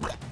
Oh.